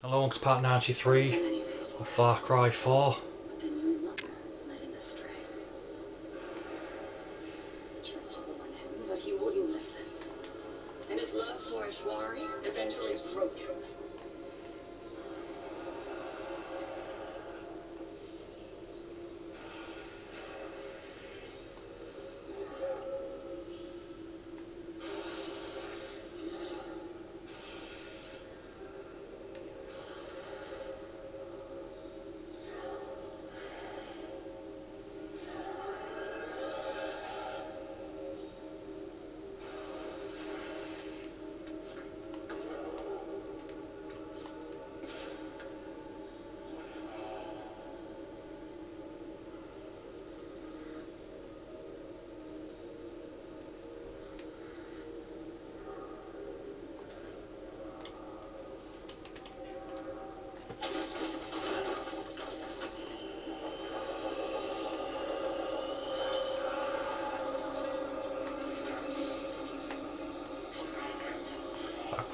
Hello, it's part 93 of Far Cry 4.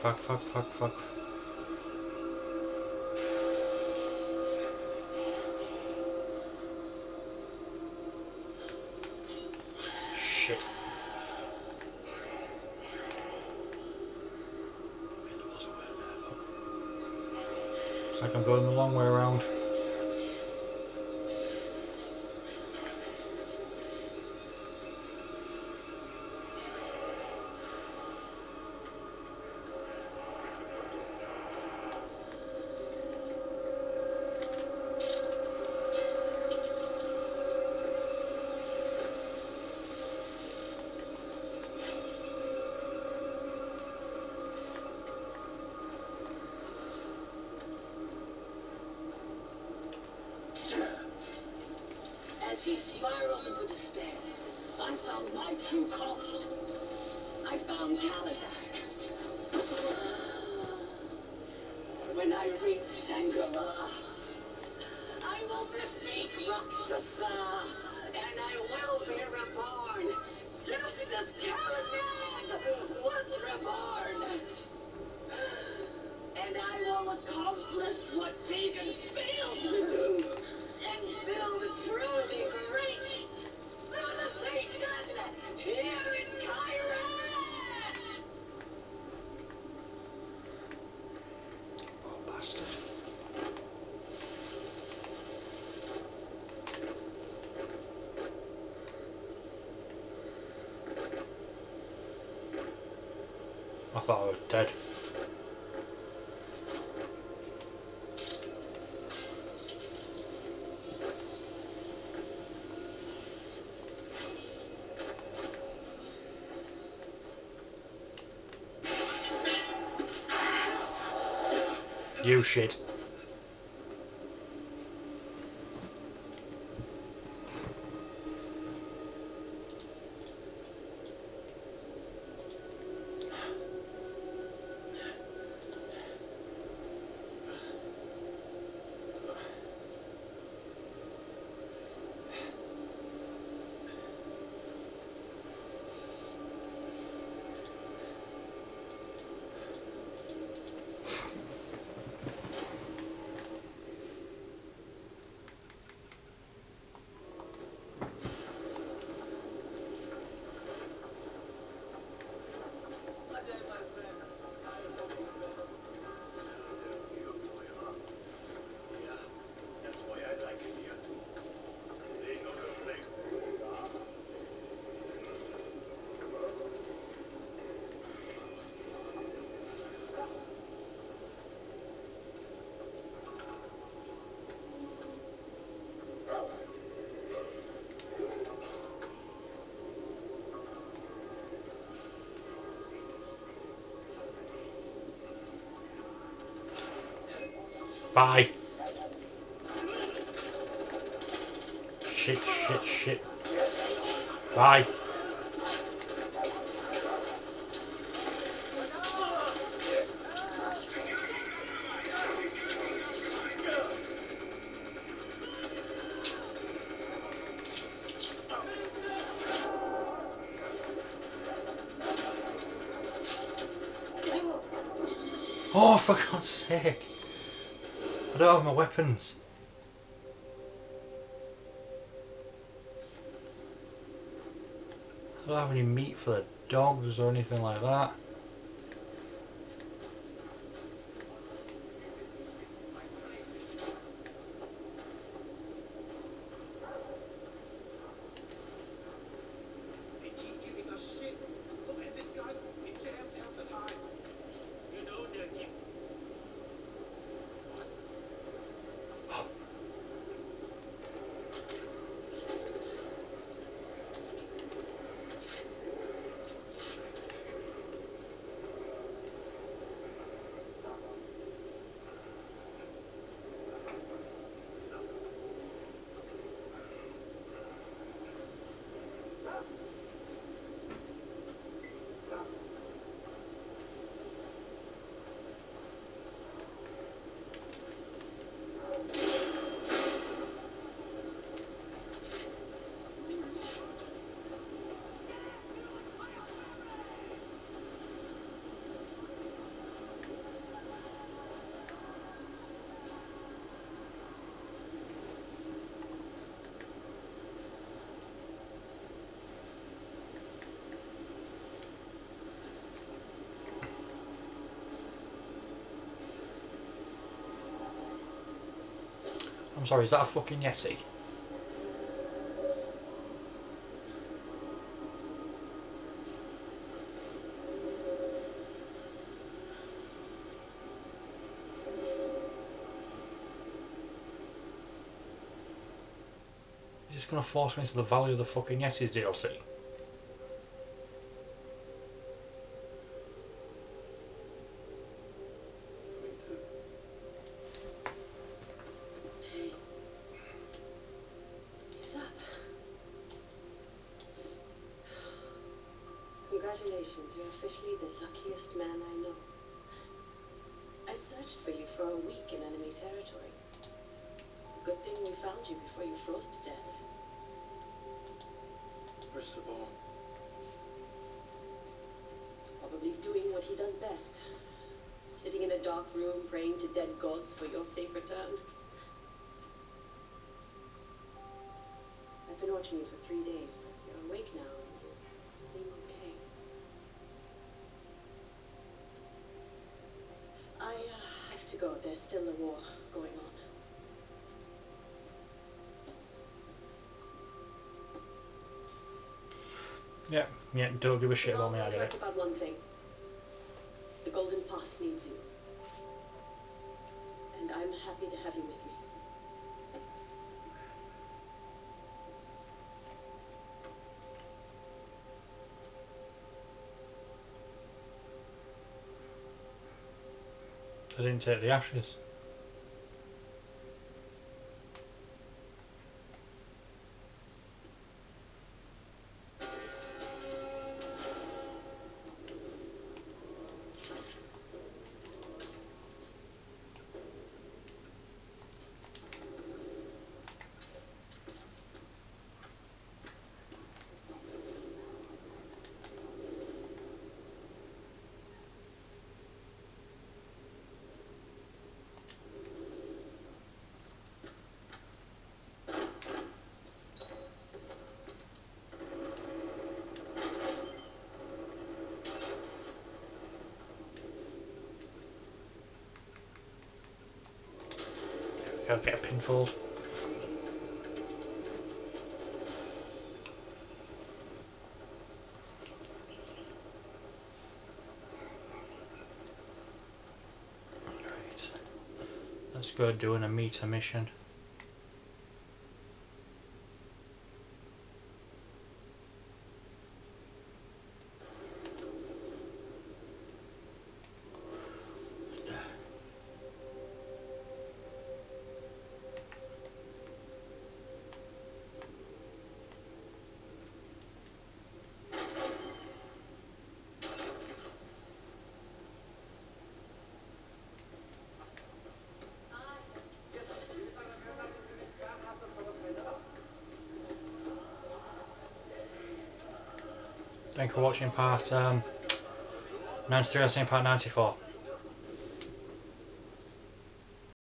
Fuck, fuck, fuck, fuck. Shit. Looks like I'm going the long way around. True. I found Kalinag. When I reach Shangri-La, I will defeat Rakshasa, thought I was dead. You shit. Bye. Shit, shit, shit. Bye. Oh, for God's sake. I don't have my weapons. I don't have any meat for the dogs or anything like that. I'm sorry, is that a fucking Yeti? Is this gonna force me into the Valley of the fucking Yetis DLC? Congratulations, you're officially the luckiest man I know. I searched for you for a week in enemy territory. Good thing we found you before you froze to death. Where's Sabal? Probably doing what he does best. Sitting in a dark room praying to dead gods for your safe return. I've been watching you for three days, but you're awake now and you seem okay. Uh, have to go. There's still a war going on. Yeah, yeah, don't give a shit about me, I get right it. about one thing. The Golden Path needs you. And I'm happy to have you I didn't take the ashes. Gotta get a pinfold. Right. Let's go doing a meter mission. Thank you for watching part um, 93, I was saying part 94.